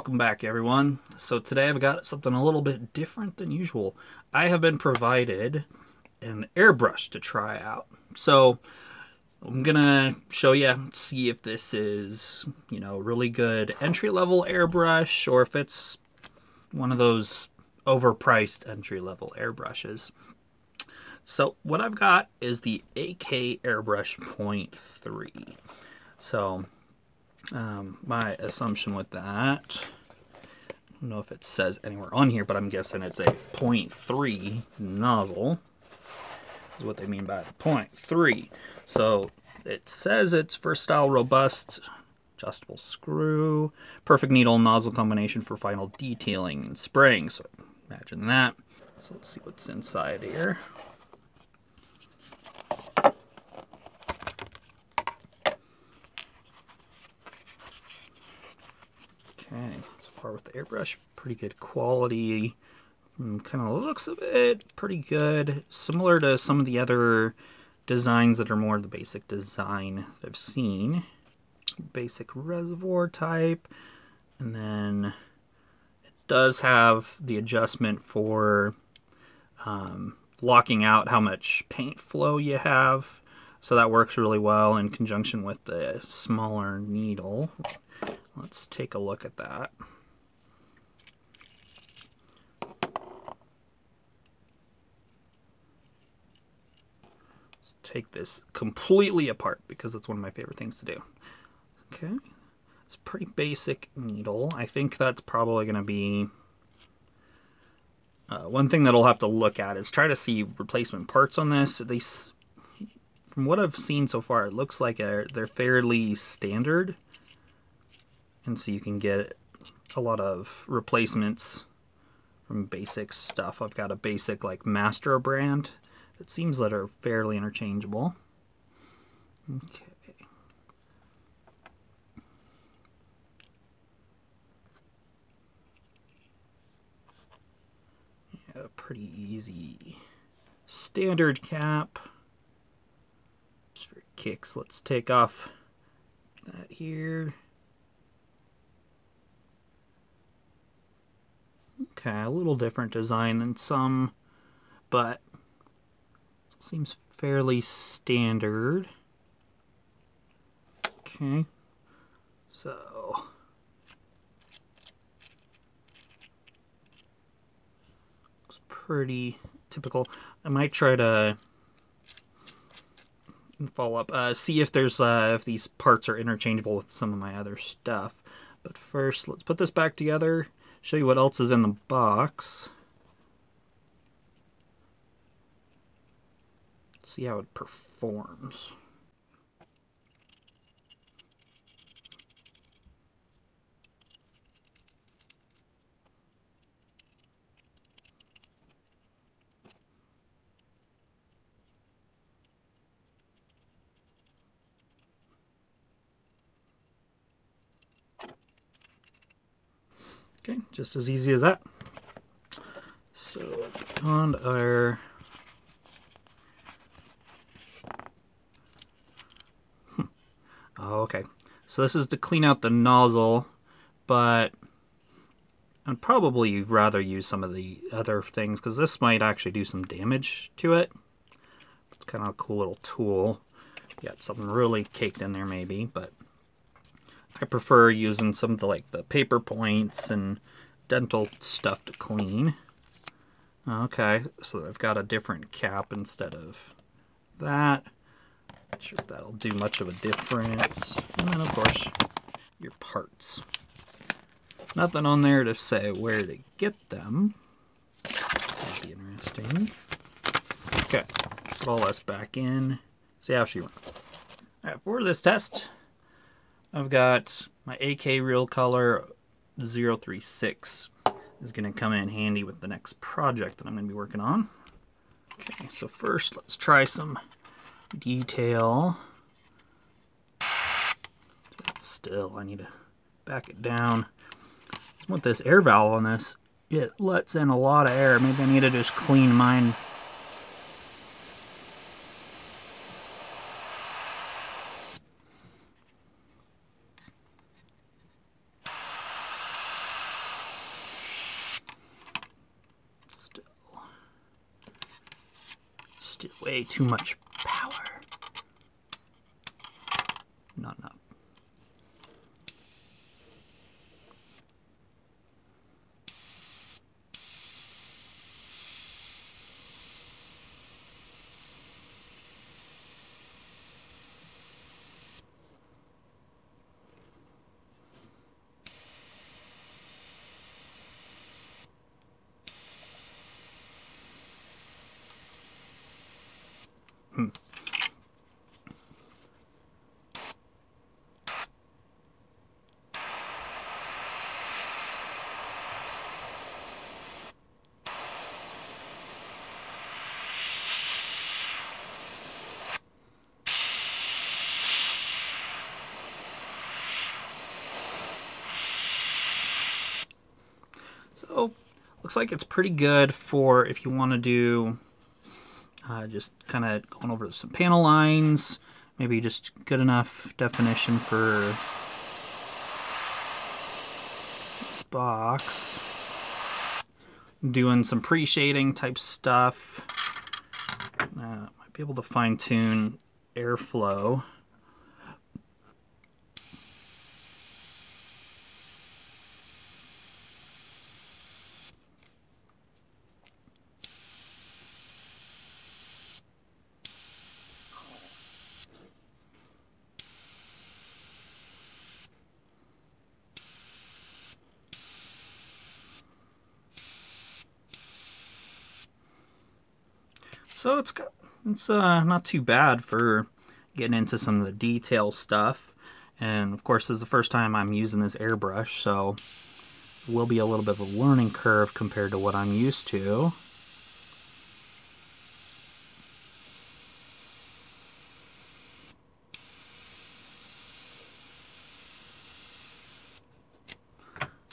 welcome back everyone. So today I've got something a little bit different than usual. I have been provided an airbrush to try out. So I'm gonna show you, see if this is, you know, really good entry-level airbrush or if it's one of those overpriced entry-level airbrushes. So what I've got is the AK Airbrush Point 3. So um, my assumption with that, don't know if it says anywhere on here, but I'm guessing it's a 0.3 nozzle, is what they mean by 0.3. So it says it's versatile, robust, adjustable screw, perfect needle nozzle combination for final detailing and spraying. So imagine that. So let's see what's inside here. Okay, with the airbrush, pretty good quality. Kind of looks of it, pretty good. Similar to some of the other designs that are more the basic design that I've seen. Basic reservoir type. And then it does have the adjustment for um, locking out how much paint flow you have. So that works really well in conjunction with the smaller needle. Let's take a look at that. Take this completely apart because it's one of my favorite things to do. Okay, it's a pretty basic needle. I think that's probably going to be uh, one thing that I'll have to look at is try to see replacement parts on this. They, from what I've seen so far, it looks like they're fairly standard and so you can get a lot of replacements from basic stuff. I've got a basic like Master brand. It seems that are fairly interchangeable. Okay. Yeah, pretty easy. Standard cap. Just for kicks, let's take off that here. Okay, a little different design than some, but seems fairly standard. Okay, so looks pretty typical. I might try to follow up, uh, see if there's uh, if these parts are interchangeable with some of my other stuff. But first, let's put this back together show you what else is in the box. See how it performs. Okay, just as easy as that. So on our okay. So this is to clean out the nozzle, but I'd probably rather use some of the other things because this might actually do some damage to it. It's kind of a cool little tool. Got something really caked in there maybe, but I prefer using some of the like the paper points and dental stuff to clean. Okay, so I've got a different cap instead of that. Not sure if that'll do much of a difference. And then of course your parts. Nothing on there to say where to get them. That'd be interesting. Okay, all this back in. See how she runs. Alright, for this test, I've got my AK Real Color 036 is going to come in handy with the next project that I'm going to be working on. Okay, so first let's try some detail. Still, I need to back it down. Just want this air valve on this. It lets in a lot of air. Maybe I need to just clean mine still way too much So, looks like it's pretty good for if you want to do uh, just kind of going over some panel lines, maybe just good enough definition for this box. Doing some pre-shading type stuff. Uh, might be able to fine tune airflow. So it's it's uh, not too bad for getting into some of the detail stuff. And of course, this is the first time I'm using this airbrush, so will be a little bit of a learning curve compared to what I'm used to.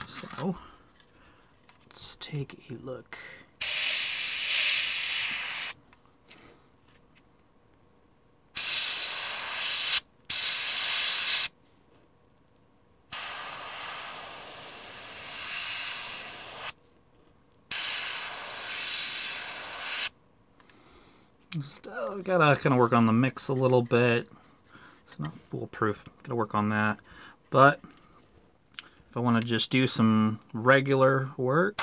So, let's take a look. Still gotta kind of work on the mix a little bit. It's not foolproof. Gotta work on that. But if I want to just do some regular work,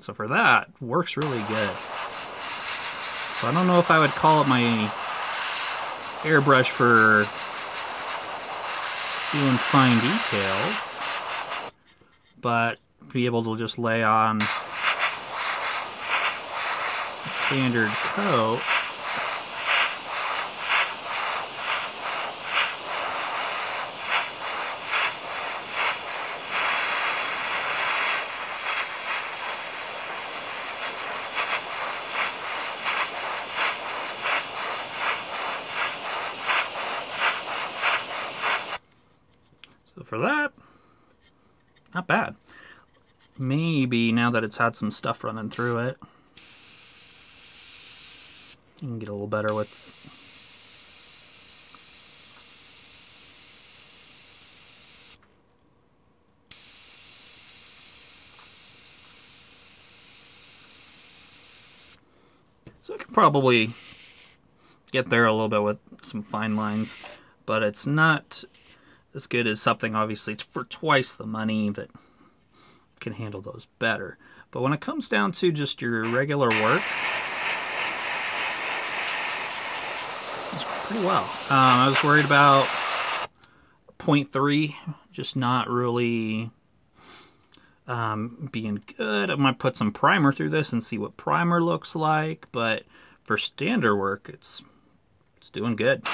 so for that, works really good. So I don't know if I would call it my airbrush for doing fine details, but be able to just lay on standard coat. So for that, not bad maybe now that it's had some stuff running through it, you can get a little better with So I could probably get there a little bit with some fine lines, but it's not as good as something, obviously, it's for twice the money that can handle those better. But when it comes down to just your regular work, it's pretty well. Um, I was worried about 0.3, just not really um, being good. I might put some primer through this and see what primer looks like, but for standard work, it's it's doing good.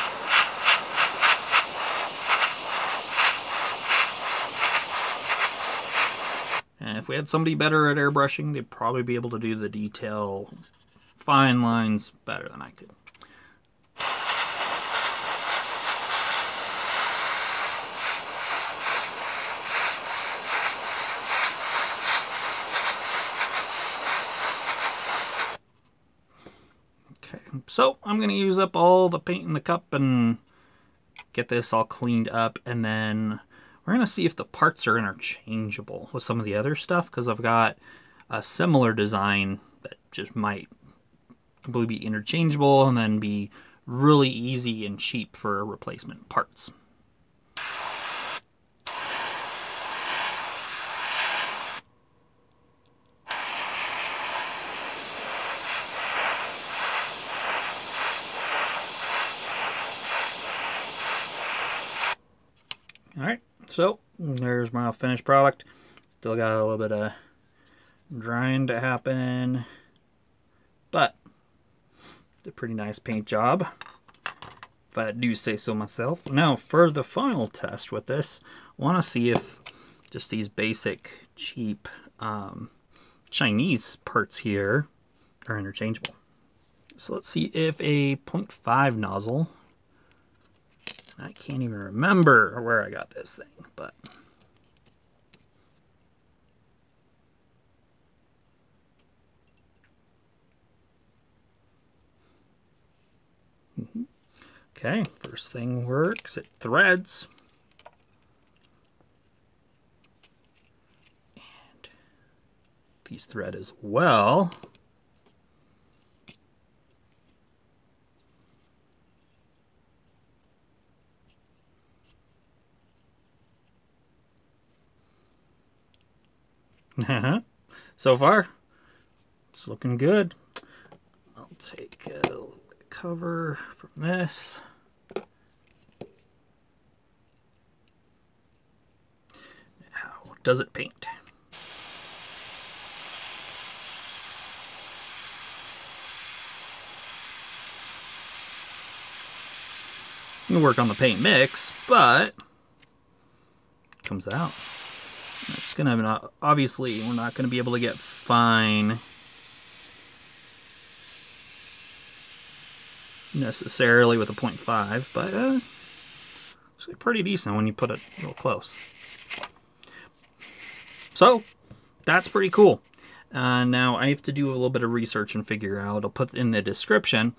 And if we had somebody better at airbrushing, they'd probably be able to do the detail fine lines better than I could. Okay, so I'm going to use up all the paint in the cup and get this all cleaned up and then we're going to see if the parts are interchangeable with some of the other stuff because I've got a similar design that just might completely be interchangeable and then be really easy and cheap for replacement parts. So there's my finished product. Still got a little bit of drying to happen, but a pretty nice paint job, if I do say so myself. Now, for the final test with this, I want to see if just these basic, cheap um, Chinese parts here are interchangeable. So let's see if a 0.5 nozzle I can't even remember where I got this thing, but... Mm-hmm. Okay, first thing works, it threads. And these thread as well. Uh-huh. so far, it's looking good. I'll take a cover from this. How does it paint? You work on the paint mix, but comes out. Gonna not, obviously we're not gonna be able to get fine necessarily with a 0.5, but uh, it's pretty decent when you put it real close. So that's pretty cool. Uh, now I have to do a little bit of research and figure out. I'll put in the description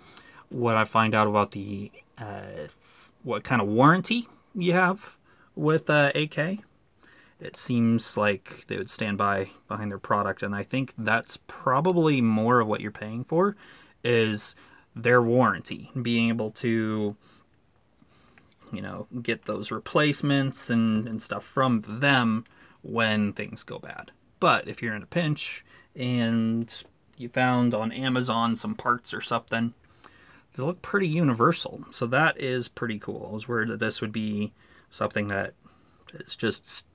what I find out about the uh, what kind of warranty you have with uh, AK it seems like they would stand by behind their product and i think that's probably more of what you're paying for is their warranty being able to you know get those replacements and, and stuff from them when things go bad. But if you're in a pinch and you found on amazon some parts or something they look pretty universal. So that is pretty cool i was worried that this would be something that is just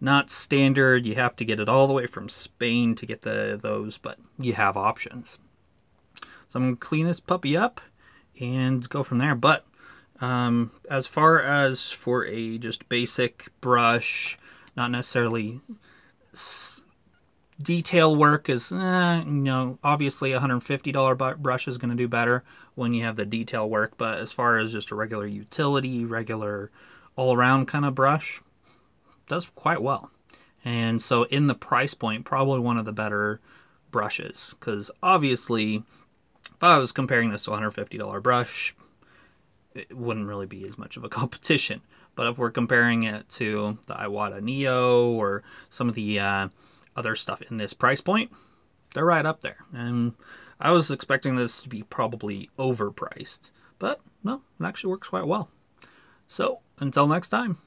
not standard. You have to get it all the way from Spain to get the those, but you have options. So I'm going to clean this puppy up and go from there. But um, as far as for a just basic brush, not necessarily detail work is, eh, you know, obviously a $150 brush is going to do better when you have the detail work. But as far as just a regular utility, regular all-around kind of brush, does quite well. And so in the price point, probably one of the better brushes. Because obviously, if I was comparing this to a $150 brush, it wouldn't really be as much of a competition. But if we're comparing it to the Iwata Neo or some of the uh, other stuff in this price point, they're right up there. And I was expecting this to be probably overpriced. But no, it actually works quite well. So until next time.